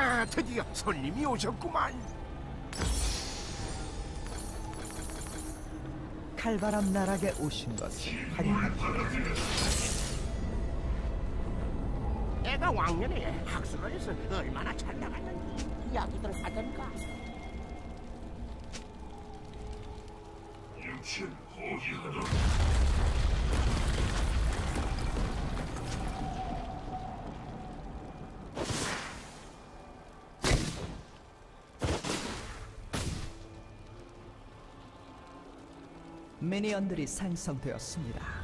아, 드디어 손님이 오셨구만. 칼바람 나락에 오신 것을 환영합니다. 내가 왕년에 학술원에서 얼마나 잘 나갔는지 이야기들 하던가. 육신 포기하라. 미니언들이 생성되었습니다.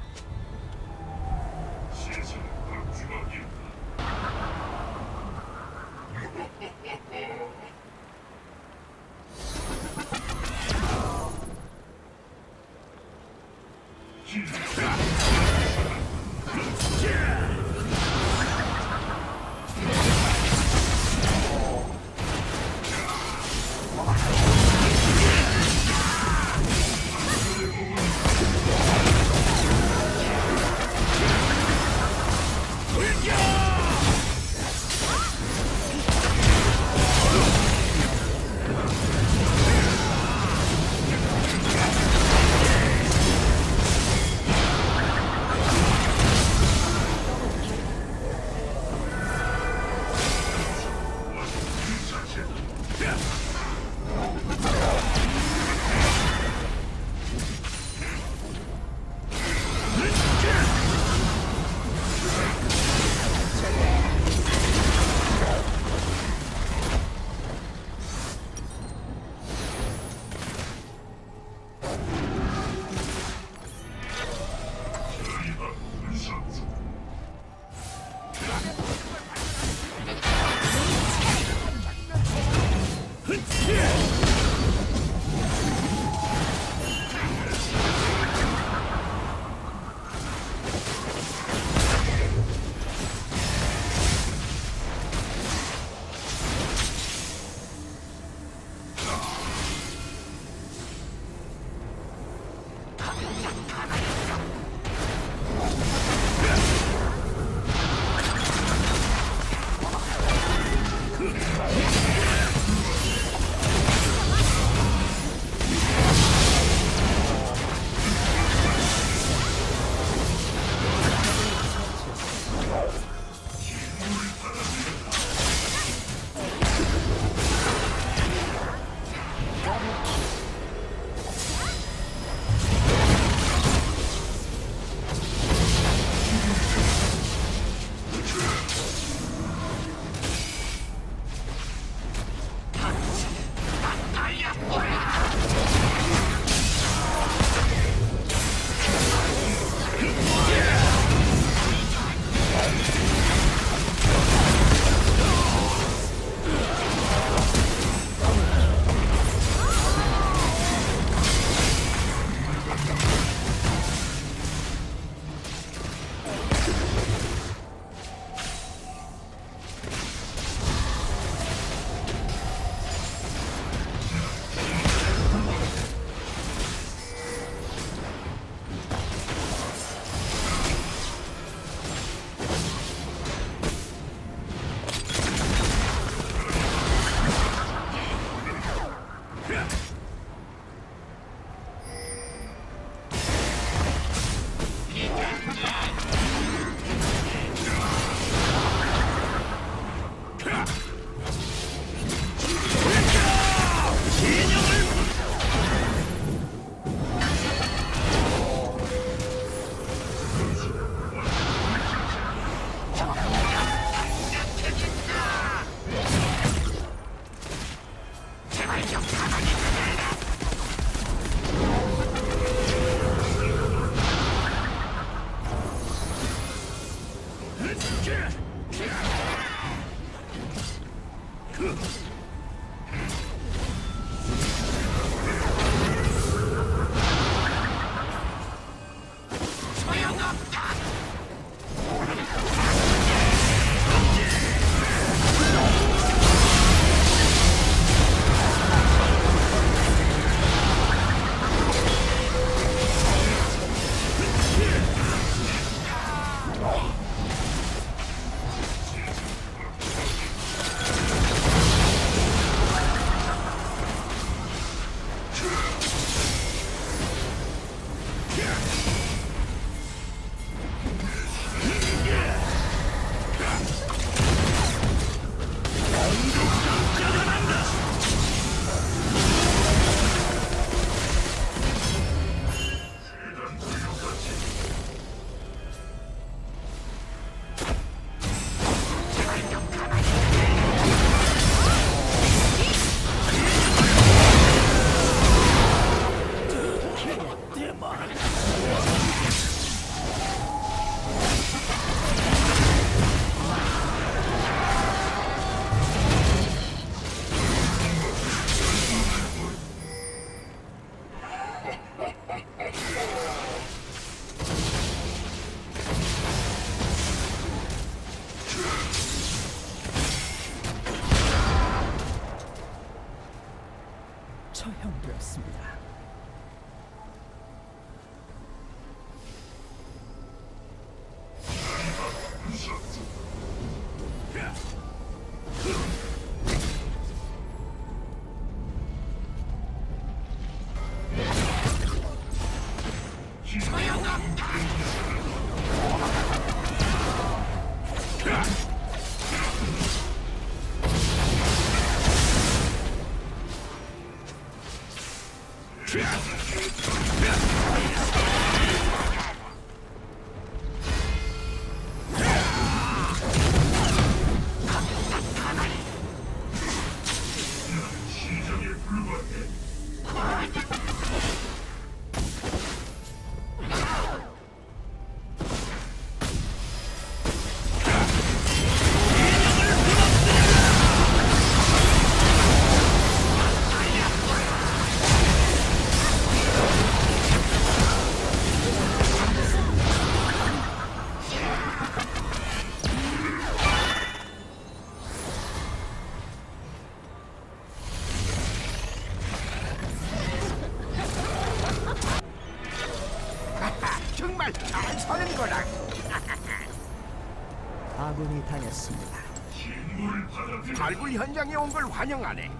발굴 현장에 온 걸 환영하네.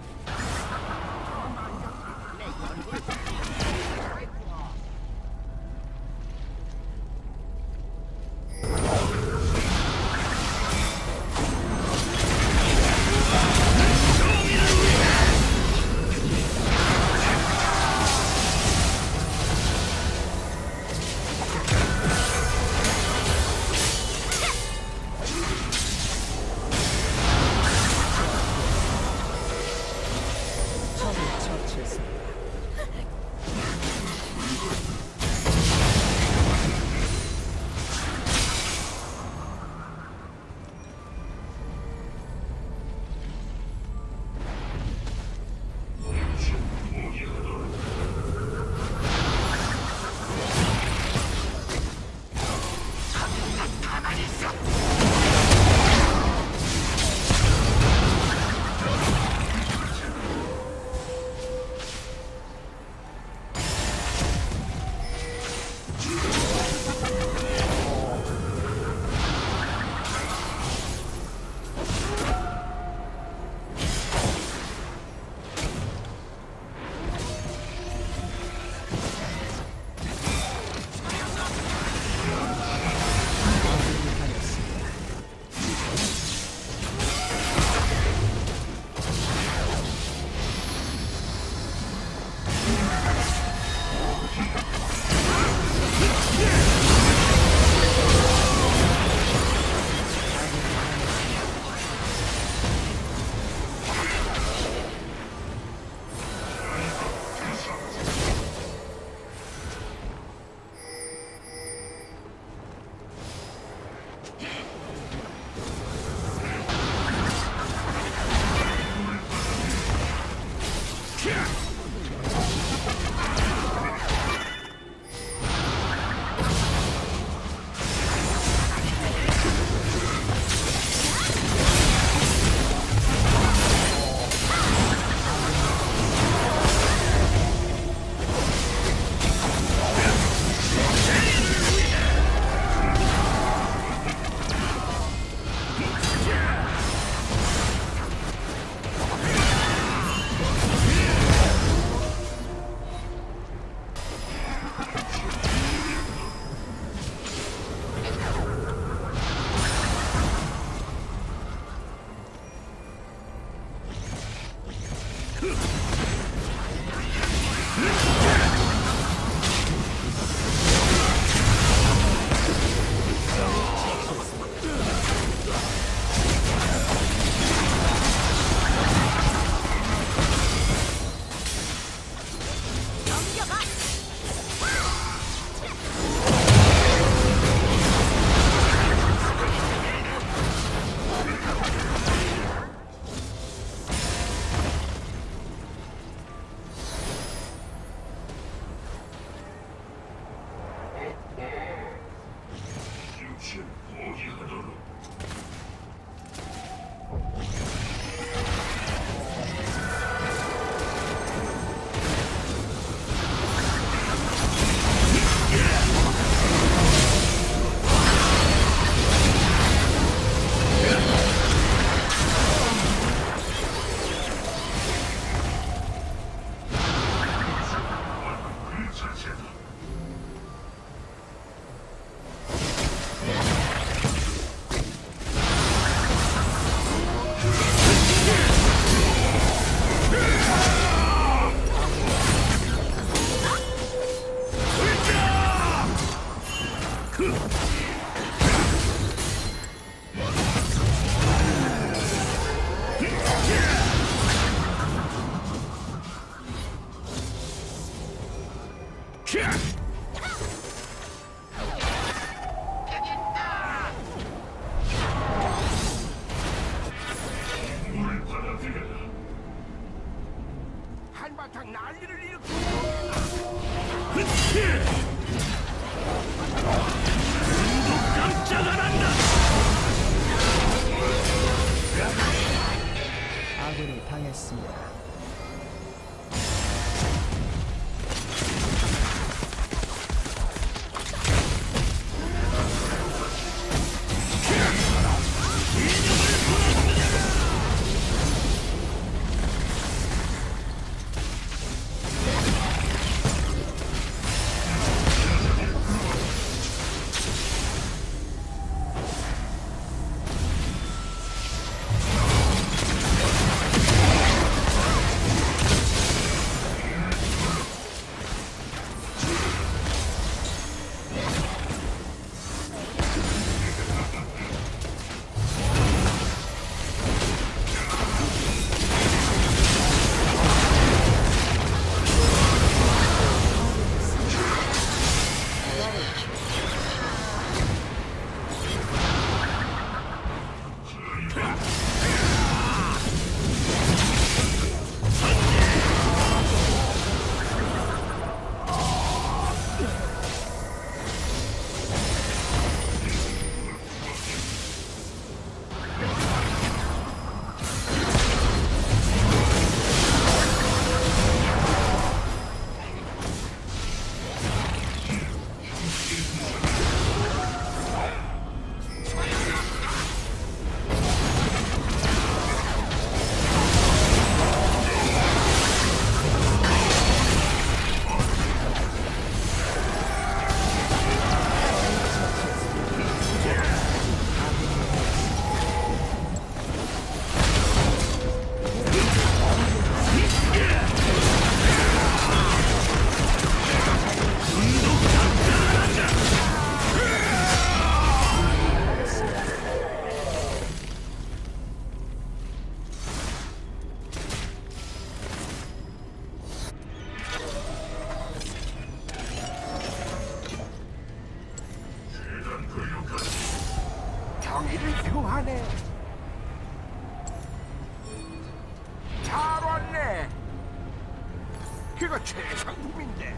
그가 최상품인데.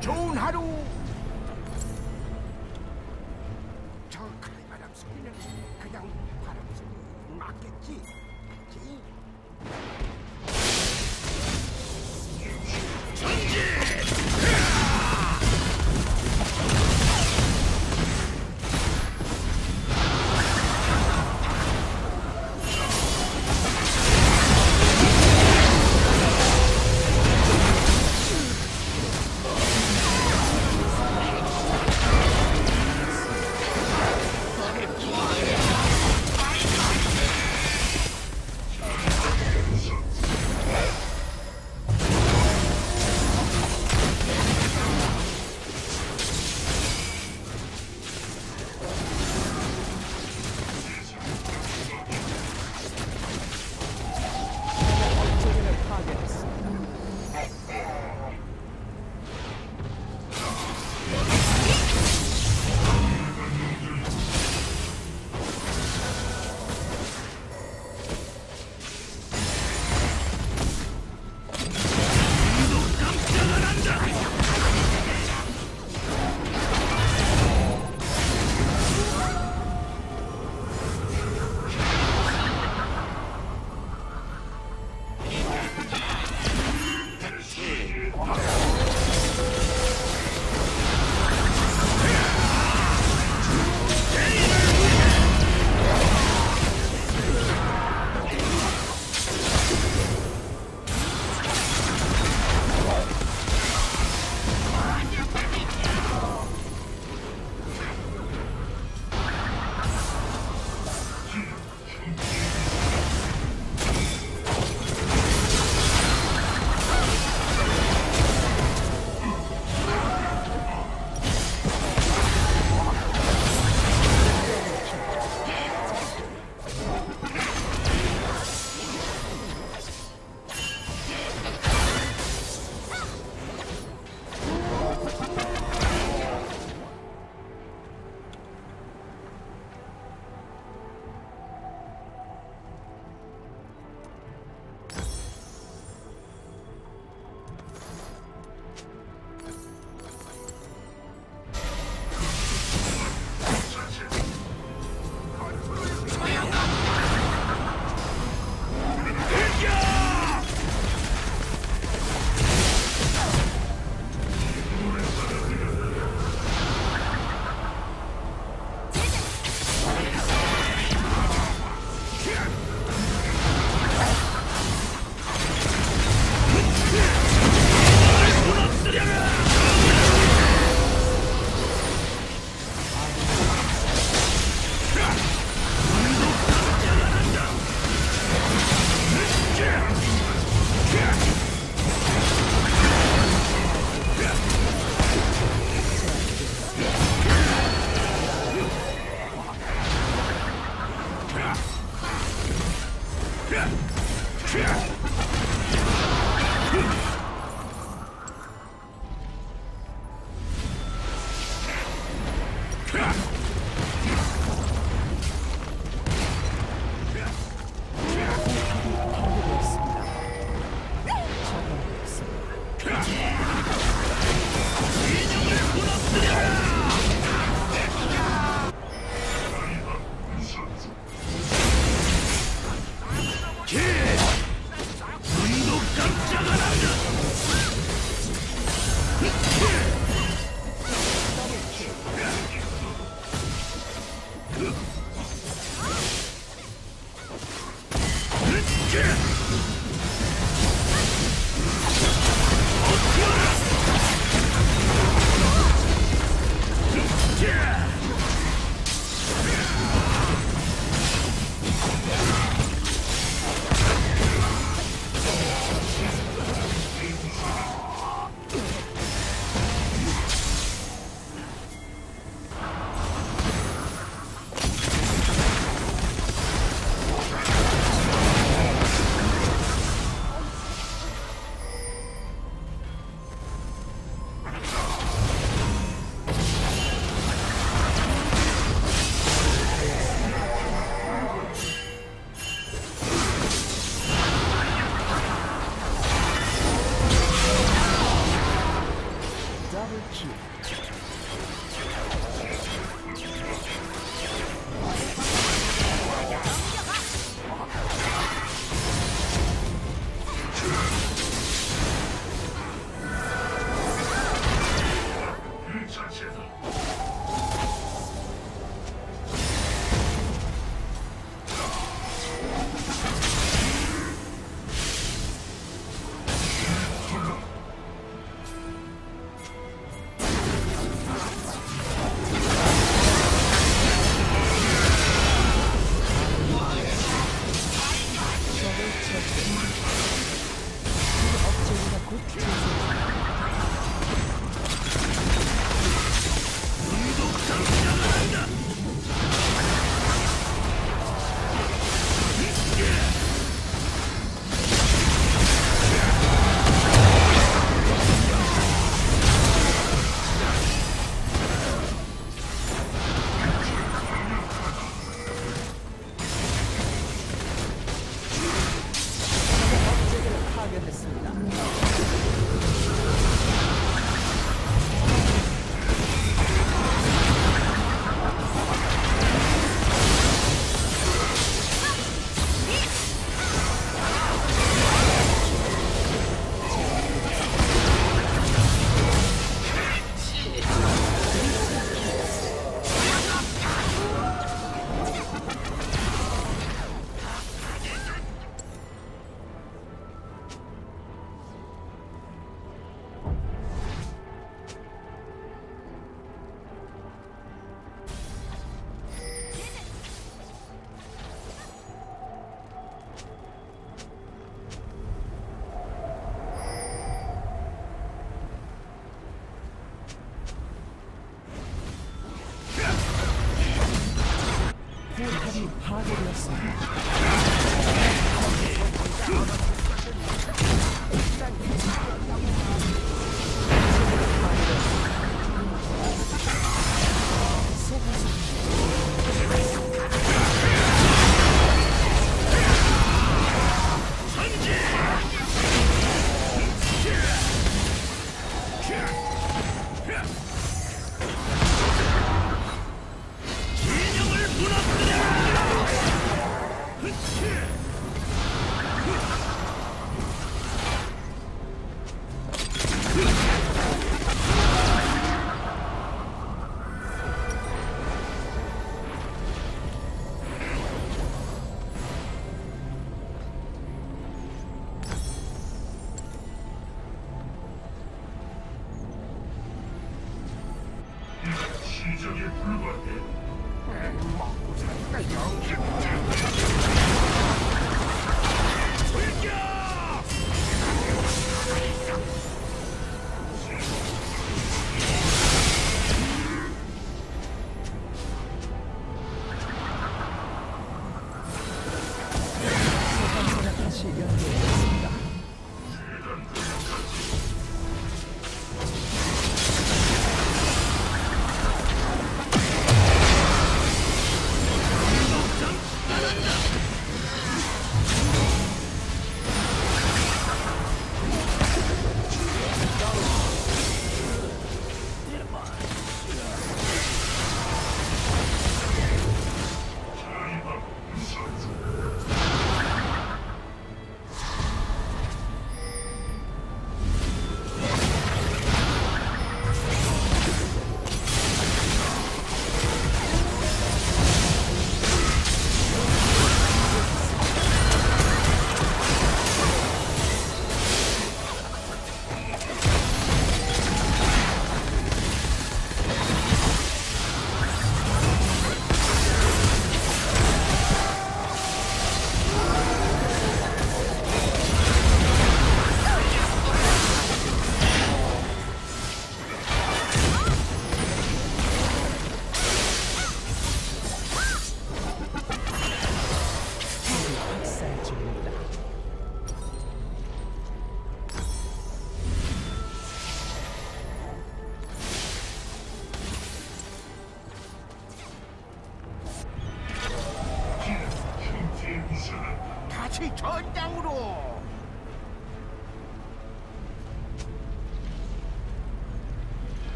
좋은 하루. 日本人，哎，蒙古才太阳。